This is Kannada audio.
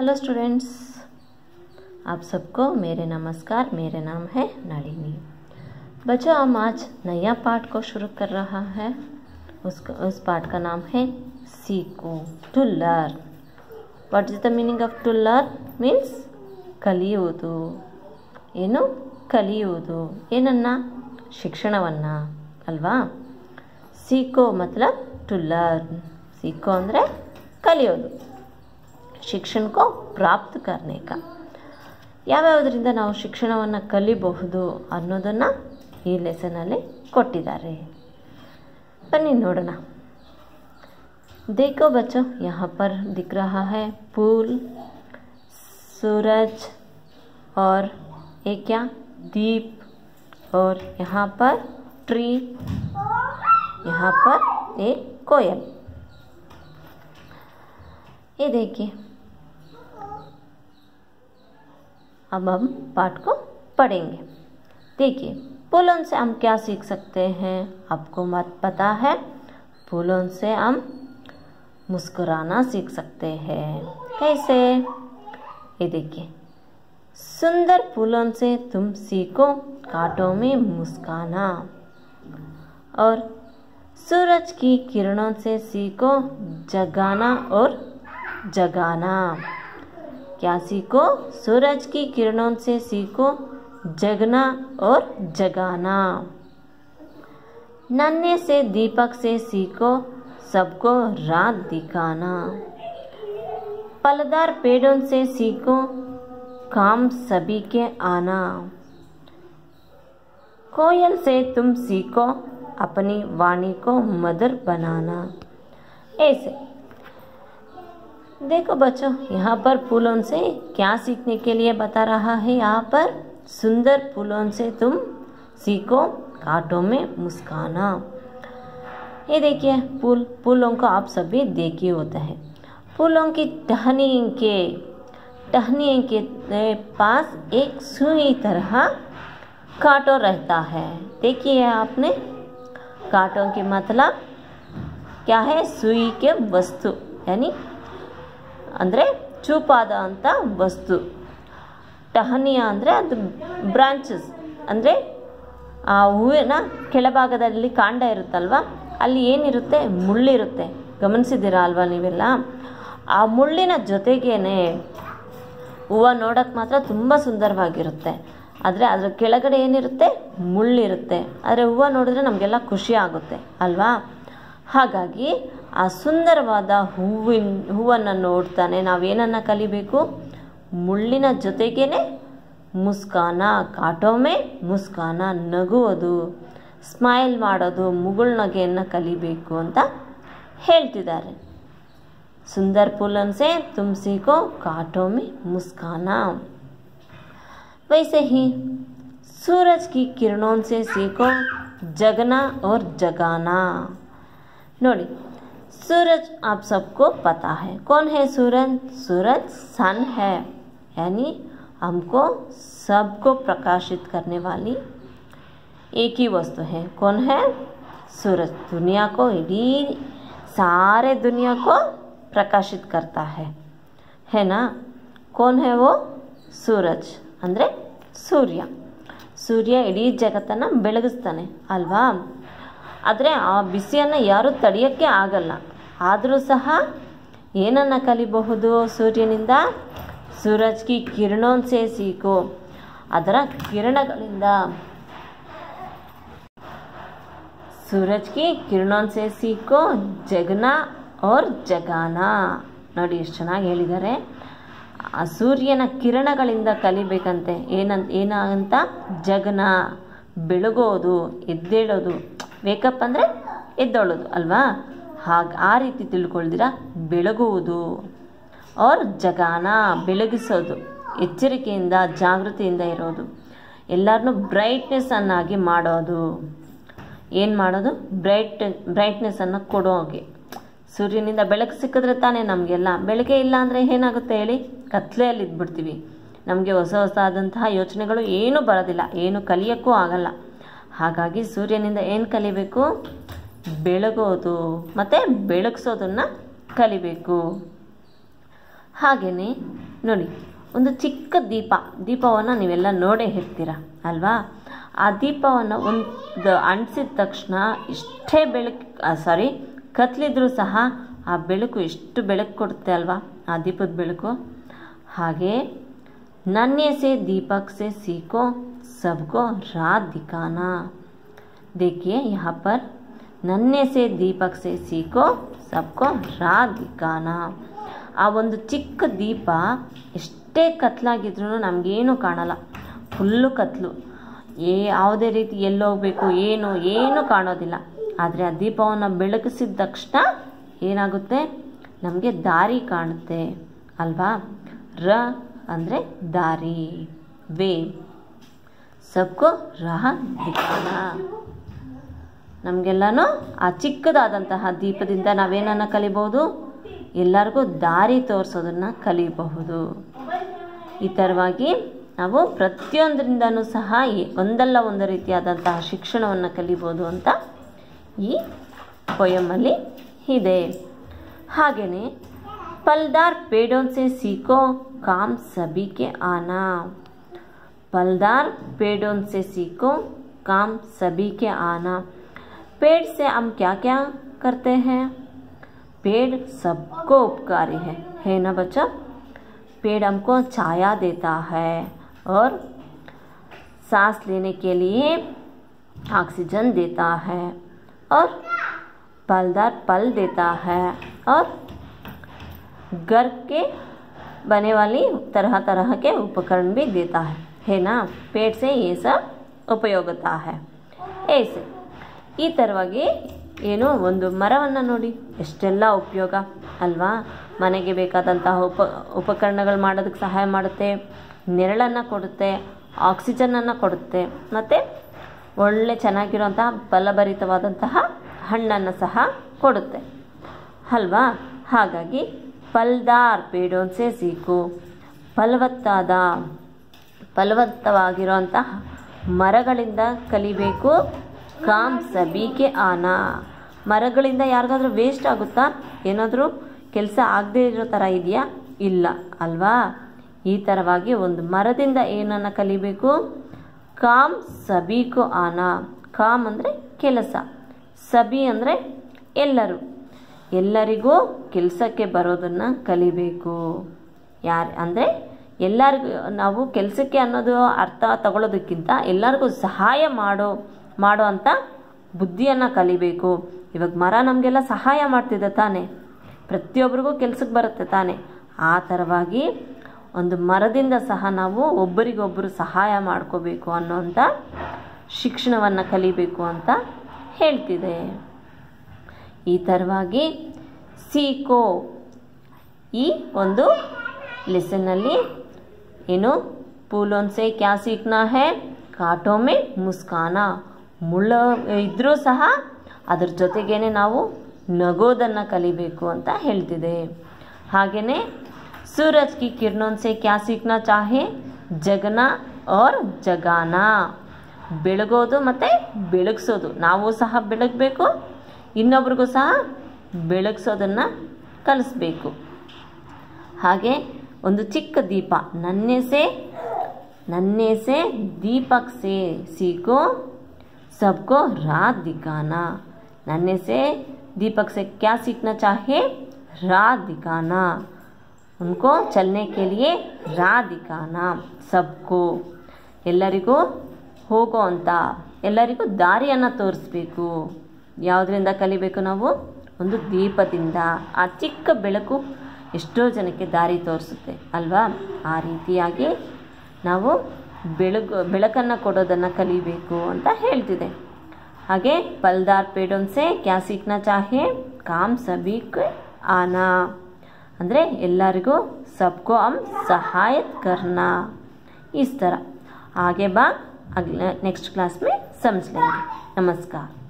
हेलो स्टूडेंट्स आप सबको मेरे नमस्कार मेरे नाम है नलिनी बच्चों हम आज नया पाठ को शुरू कर रहा है उसका उस पाठ का नाम है सीखो to learn what is the meaning of to learn means ಕಲಿಯುವುದು ಏನು ಕಲಿಯುವುದು ಏನನ್ನ ಶಿಕ್ಷಣವನ್ನು ಅಲ್ವಾ ಸೀಕೋ ಮತ್ಲಬ್ ಟು ಲರ್ನ್ ಸೀಕೋ ಅಂದರೆ ಕಲಿಯೋದು ಶಿಕ್ಷಣಕ್ಕೋ ಪ್ರಾಪ್ತ ಕರ್ನೇಕ ಯಾವ್ಯಾವುದರಿಂದ ನಾವು ಶಿಕ್ಷಣವನ್ನು ಕಲಿಬಹುದು ಅನ್ನೋದನ್ನು ಈ ಲೆಸನಲ್ಲಿ ಕೊಟ್ಟಿದ್ದಾರೆ ಬನ್ನಿ ನೋಡೋಣ देखो बच्चों यहाँ पर दिख रहा है पुल सूरज और एक क्या दीप और यहाँ पर ट्री यहाँ पर एक कोयल ये देखिए अब हम पाठ को पढ़ेंगे। देखिए पुलों से हम क्या सीख सकते हैं, आपको मत पता है। पुलों से हम मुस्कुराना सीख सकते हैं। कैसे? ये देखिए, सुंदर फूलों से तुम सीखो, कांटों में मुस्काना। और सूरज की किरणों से सीखो, जगाना और जगाना। क्या सीखो? सूरज की किरणों से सीखो, जगना और जगाना। नन्हे से, दीपक से सीखो, सबको रात दिखाना। पलदार पेड़ों से सीखो, काम सभी के आना। कोयल से तुम सीखो, अपनी वाणी को मधुर बनाना। ऐसे देखो बच्चों, यहाँ पर फूलों से क्या सीखने के लिए बता रहा है? यहाँ पर सुंदर फूलों से तुम सीखो, कांटों में मुस्काना। ये देखिए, फूल, फूलों को आप सभी देखे होते हैं। फूलों की टहनी के टहनी के पास एक सुई तरह कांटो रहता है। देखिए आपने, कांटों के मतलब क्या है? सुई के वस्तु, यानी ಅಂದರೆ ಚೂಪಾದ ಅಂತ ವಸ್ತು. ಟಹನಿಯ ಅಂದರೆ ಅದು ಬ್ರಾಂಚಸ್ ಅಂದರೆ ಆ ಹೂವಿನ ಕೆಳಭಾಗದಲ್ಲಿ ಕಾಂಡ ಇರುತ್ತಲ್ವ? ಅಲ್ಲಿ ಏನಿರುತ್ತೆ? ಮುಳ್ಳಿರುತ್ತೆ. ಗಮನಿಸಿದ್ದೀರಾ ಅಲ್ವಾ ನೀವೆಲ್ಲ? ಆ ಮುಳ್ಳಿನ ಜೊತೆಗೇನೆ ಹೂವು ನೋಡೋಕ್ಕೆ ಮಾತ್ರ ತುಂಬ ಸುಂದರವಾಗಿರುತ್ತೆ. ಆದರೆ ಅದರ ಕೆಳಗಡೆ ಏನಿರುತ್ತೆ? ಮುಳ್ಳಿರುತ್ತೆ. ಆದರೆ ಹೂವು ನೋಡಿದ್ರೆ ನಮಗೆಲ್ಲ ಖುಷಿ ಆಗುತ್ತೆ. ಅಲ್ವಾ? ಹಾಗಾಗಿ ಆ ಸುಂದರವಾದ ಹೂವಿನ ಹೂವನ್ನು ನೋಡ್ತಾನೆ ನಾವೇನನ್ನು ಕಲಿಬೇಕು ಮುಳ್ಳಿನ ಜೊತೆಗೇ ಮುಸ್ಕಾನ ಕಾಟೊಮ್ಮೆ ಮುಸ್ಕಾನ ನಗುವುದು ಸ್ಮೈಲ್ ಮಾಡೋದು ಮುಗುಳ್ನಗೆಯನ್ನು ಕಲಿಬೇಕು ಅಂತ ಹೇಳ್ತಿದ್ದಾರೆ सुंदर फूलों से तुम सीखो कांटों में मुस्काना वैसे ही सूरज की किरणों से सीखो जगना और जगाना नोड़ी सूरज आप सबको पता है कौन है सूरज सूरज सन है यानी हमको सबको प्रकाशित करने वाली एक ही वस्तु है कौन है सूरज दुनिया को इडी सारे दुनिया को प्रकाशित करता है है ना कौन है वो सूरज ಅಂದರೆ ಸೂರ್ಯ ಸೂರ್ಯ ಇಡೀ ಜಗತ್ತನ್ನು ಬೆಳಗಿಸ್ತಾನೆ ಅಲ್ವಾ ಆದರೆ ಆ ಬಿಸಿಯನ್ನು ಯಾರೂ ತಡೆಯೋಕ್ಕೆ ಆಗಲ್ಲ. ಆದರೂ ಸಹ ಏನನ್ನು ಕಲಿಬಹುದು ಸೂರ್ಯನಿಂದ? ಸೂರಜ್ಗೆ ಕಿ ಸೀಕು ಅದರ ಕಿರಣಗಳಿಂದ ಸೂರಜ್ಗೆ ಕಿ ಸೀಕೋ ಜಗನ ಅವ್ರ ಜಗಾನ. ನೋಡಿ ಎಷ್ಟು ಚೆನ್ನಾಗಿ ಹೇಳಿದ್ದಾರೆ. ಆ ಸೂರ್ಯನ ಕಿರಣಗಳಿಂದ ಕಲಿಬೇಕಂತೆ. ಏನಂತ ಏನಂತ ಜಗನ. ಬೆಳಗೋದು, ಎದ್ದೇಳೋದು. ವೇಕಪ್ ಅಂದರೆ ಎದ್ದೊಳೋದು, ಅಲ್ವಾ? ಹಾಗೆ ಆ ರೀತಿ ತಿಳ್ಕೊಳ್ದಿರ ಬೆಳಗುವುದು. ಅವ್ರ ಜಗಾನ, ಬೆಳಗಿಸೋದು, ಎಚ್ಚರಿಕೆಯಿಂದ, ಜಾಗೃತಿಯಿಂದ ಇರೋದು. ಎಲ್ಲರನ್ನೂ ಬ್ರೈಟ್ನೆಸ್ಸನ್ನಾಗಿ ಮಾಡೋದು. ಏನು ಮಾಡೋದು? ಬ್ರೈಟ್, ಬ್ರೈಟ್ನೆಸ್ಸನ್ನು ಕೊಡೋ ಹಾಗೆ. ಸೂರ್ಯನಿಂದ ಬೆಳಕು ಸಿಕ್ಕಿದ್ರೆ ತಾನೇ ನಮಗೆಲ್ಲ. ಬೆಳಗ್ಗೆ ಇಲ್ಲ ಅಂದರೆ ಏನಾಗುತ್ತೆ ಹೇಳಿ? ಕತ್ಲೆಯಲ್ಲಿ ಇದ್ಬಿಡ್ತೀವಿ ನಮಗೆ ಹೊಸ ಹೊಸ ಆದಂತಹ ಯೋಚನೆಗಳು ಏನೂ ಬರೋದಿಲ್ಲ. ಏನು ಕಲಿಯೋಕ್ಕೂ ಆಗಲ್ಲ. ಹಾಗಾಗಿ ಸೂರ್ಯನಿಂದ ಏನು ಕಲಿಬೇಕು? ಬೆಳಗೋದು. ಮತ್ತು ಬೆಳಗ್ಸೋದನ್ನು ಕಲಿಬೇಕು. ಹಾಗೆಯೇ ನೋಡಿ, ಒಂದು ಚಿಕ್ಕ ದೀಪ. ದೀಪವನ್ನು ನೀವೆಲ್ಲ ನೋಡೇ ಇರ್ತೀರ, ಅಲ್ವಾ? ಆ ದೀಪವನ್ನು ಒಂದು ಅಂಟಿಸಿದ ತಕ್ಷಣ ಇಷ್ಟೇ ಬೆಳಕು ಸಾರಿ, ಕತ್ಲಿದ್ರೂ ಸಹ ಆ ಬೆಳಕು ಎಷ್ಟು ಬೆಳಕು ಕೊಡುತ್ತೆ ಅಲ್ವಾ? ಆ ದೀಪದ ಬೆಳಕು. ಹಾಗೆ नन्हे से दीपक से सीखो सबको राह दिखाना देखिए यहाँ पर नन्हे से दीपक से सीखो सबको राह दिखाना ಆ ಒಂದು ಚಿಕ್ಕ ದೀಪ ಎಷ್ಟೇ ಕತ್ಲಾಗಿದ್ರೂ ನಮಗೇನು ಕಾಣಲ್ಲ ಫುಲ್ಲು ಕತ್ಲು ಏ ಯಾವುದೇ ರೀತಿ ಎಲ್ಲೋಗಬೇಕು ಏನು ಏನು ಕಾಣೋದಿಲ್ಲ ಆದರೆ ಆ ದೀಪವನ್ನು ಬೆಳಗಿಸಿದ ತಕ್ಷಣ ಏನಾಗುತ್ತೆ ನಮಗೆ ದಾರಿ ಕಾಣುತ್ತೆ ಅಲ್ವಾ ರ ಅಂದರೆ ದಾರಿ. ವೇ ಸಬ್ಕೋ ರಾಹ ದಿಕ್ಕಾನ. ನಮಗೆಲ್ಲನೂ ಆ ಚಿಕ್ಕದಾದಂತಹ ದೀಪದಿಂದ ನಾವೇನನ್ನು ಕಲಿಬೋದು ಎಲ್ಲರಿಗೂ ದಾರಿ ತೋರಿಸೋದನ್ನು ಕಲಿಬಹುದು. ಈ ಥರವಾಗಿ ನಾವು ಪ್ರತಿಯೊಂದರಿಂದನೂ ಸಹ ಒಂದಲ್ಲ ಒಂದು ರೀತಿಯಾದಂತಹ ಶಿಕ್ಷಣವನ್ನು ಕಲಿಬೋದು ಅಂತ ಈ ಪೊಯಮಲ್ಲಿ ಇದೆ. ಹಾಗೆಯೇ ಪಲ್ದಾರ್ ಪೇಡೋನ್ಸೆ ಸೀಕೋ काम सभी के आना। फलदार पेड़ों से सीखो, काम सभी के आना। पेड़ से हम क्या क्या करते हैं? पेड़ सबको उपकारी है। है ना बच्चा? पेड़ हमको छाया देता है और सांस लेने के लिए ऑक्सीजन देता है और फलदार फल देता है और घर के बने वाली तरह तरह के उपकरण भी देता है है ना पेड़ से ये सब ಉಪಯೋಗತಾ है ऐसे ಈ ಥರವಾಗಿ ಏನು ಒಂದು ಮರವನ್ನು ನೋಡಿ ಎಷ್ಟೆಲ್ಲ ಉಪಯೋಗ ಅಲ್ವಾ ಮನೆಗೆ ಬೇಕಾದಂತಹ ಉಪ ಉಪಕರಣಗಳು ಮಾಡೋದಕ್ಕೆ ಸಹಾಯ ಮಾಡುತ್ತೆ ನೆರಳನ್ನು ಕೊಡುತ್ತೆ ಆಕ್ಸಿಜನನ್ನು ಕೊಡುತ್ತೆ ಮತ್ತು ಒಳ್ಳೆ ಚೆನ್ನಾಗಿರುವಂತಹ ಫಲಭರಿತವಾದಂತಹ ಹಣ್ಣನ್ನು ಸಹ ಕೊಡುತ್ತೆ ಅಲ್ವಾ ಹಾಗಾಗಿ ಫಲ್ದಾರ್ ಪೇಡೋನ್ಸೆ ಸೀಕು. ಫಲವತ್ತಾದ ಫಲವತ್ತವಾಗಿರುವಂತಹ ಮರಗಳಿಂದ ಕಲಿಬೇಕು. ಕಾಮ್ ಸಬೀಕೆ ಆನ. ಮರಗಳಿಂದ ಯಾರಿಗಾದ್ರೂ ವೇಸ್ಟ್ ಆಗುತ್ತಾ? ಏನಾದರೂ ಕೆಲಸ ಆಗದೇ ಇರೋ ಥರ ಇದೆಯಾ? ಇಲ್ಲ, ಅಲ್ವಾ? ಈ ಥರವಾಗಿ ಒಂದು ಮರದಿಂದ ಏನನ್ನು ಕಲಿಬೇಕು? ಕಾಮ್ ಸಬೀಕು ಆನ. ಕಾಮ್ ಅಂದರೆ ಕೆಲಸ. ಸಬಿ ಅಂದರೆ ಎಲ್ಲರೂ. ಎಲ್ಲರಿಗೂ ಕೆಲಸಕ್ಕೆ ಬರೋದನ್ನು ಕಲಿಬೇಕು. ಯಾರು, ಅಂದರೆ ಎಲ್ಲರಿಗೂ ನಾವು ಕೆಲಸಕ್ಕೆ ಅನ್ನೋದು ಅರ್ಥ ತಗೊಳ್ಳೋದಕ್ಕಿಂತ ಎಲ್ಲರಿಗೂ ಸಹಾಯ ಮಾಡೋ ಮಾಡೋ ಅಂಥ ಬುದ್ಧಿಯನ್ನು ಕಲಿಬೇಕು. ಇವಾಗ ಮರ ನಮಗೆಲ್ಲ ಸಹಾಯ ಮಾಡ್ತಿದೆ ತಾನೇ. ಪ್ರತಿಯೊಬ್ಬರಿಗೂ ಕೆಲಸಕ್ಕೆ ಬರುತ್ತೆ ತಾನೇ. ಆ ಥರವಾಗಿ ಒಂದು ಮರದಿಂದ ಸಹ ನಾವು ಒಬ್ಬರಿಗೊಬ್ಬರು ಸಹಾಯ ಮಾಡ್ಕೋಬೇಕು ಅನ್ನೋಂಥ ಶಿಕ್ಷಣವನ್ನು ಕಲಿಬೇಕು ಅಂತ ಹೇಳ್ತಿದೆ. ಈ ಥರವಾಗಿ ಸೀಕೋ ಈ ಒಂದು ಲೆಸನ್ನಲ್ಲಿ ಏನು? ಪೂಲೊನ್ಸೆ ಕ್ಯಾ ಸೀಕ್ನಾ ಹೇ, ಕಾಟೋಮೆ ಮುಸ್ಕಾನ. ಮುಳ್ಳ ಇದ್ದರೂ ಸಹ ಅದ್ರ ಜೊತೆಗೇನೆ ನಾವು ನಗೋದನ್ನು ಕಲಿಬೇಕು ಅಂತ ಹೇಳ್ತಿದೆ. ಹಾಗೆಯೇ ಸೂರಜ್ ಕಿ ಕಿರಣೊನ್ಸೆ ಕ್ಯಾ ಸೀಕ್ನಾ ಚಾಹೆ, ಜಗನ ಔರ್ ಜಗಾನ. ಬೆಳಗೋದು ಮತ್ತು ಬೆಳಗಿಸೋದು. ನಾವು ಸಹ ಬೆಳಗಬೇಕು ಇನ್ನೊಬ್ರಿಗೂ ಸಹ ಬೆಳಗಿಸೋದನ್ನು ಕಲಿಸ್ಬೇಕು. ಹಾಗೆ ಒಂದು ಚಿಕ್ಕ ದೀಪ. ನನ್ನೆಸೆ ನನ್ನೆಸೆ ದೀಪಕ್ ಸೇ ಸೀಕೋ, ಸಬ್ಕೋ ರಾತ್ ದಿಖಾನಾ. ನನ್ನೆಸೆ ದೀಪಕ್ ಸೆ ಕ್ಯಾ ಸೀಕ್ನ ಚಾಹೆ? ರಾ ದಿಖಾನಾ. ಉನ್ಕೋ ಚಲನೆ ಕೆ ರಾ ದಿಖಾನಾ. ಸಬ್ಕೋ. ಎಲ್ಲರಿಗೂ ಹೋಗೋ ಅಂತ, ಎಲ್ಲರಿಗೂ ದಾರಿಯನ್ನು ತೋರಿಸ್ಬೇಕು. ಯಾವುದರಿಂದ ಕಲಿಬೇಕು ನಾವು? ಒಂದು ದೀಪದಿಂದ. ಆ ಚಿಕ್ಕ ಬೆಳಕು ಎಷ್ಟೋ ಜನಕ್ಕೆ ದಾರಿ ತೋರಿಸುತ್ತೆ, ಅಲ್ವಾ? ಆ ರೀತಿಯಾಗಿ ನಾವು ಬೆಳಗು, ಬೆಳಕನ್ನು ಕೊಡೋದನ್ನು ಕಲಿಬೇಕು ಅಂತ ಹೇಳ್ತಿದೆ. ಹಾಗೆ ಪಲ್ದಾರ್ ಪೇಡೊನ್ಸೆ, ಕ್ಯಾಸಿಕ್ನ ಚಾಹೆ, ಕಾಮ್ ಸಬೀಕ್, ಆನಾ. ಅಂದರೆ ಎಲ್ಲರಿಗೂ ಸಬ್ಕೋ ಅಮ್ ಸಹಾಯತ್ ಕರ್ನಾ. ಈ ಥರ. ಹಾಗೆ ಬಾ, ಅಗ್ಲ, ನೆಕ್ಸ್ಟ್ ಕ್ಲಾಸ್ ಮೇ ಸಮಸ್ಲೆಂಗೆ ನಮಸ್ಕಾರ.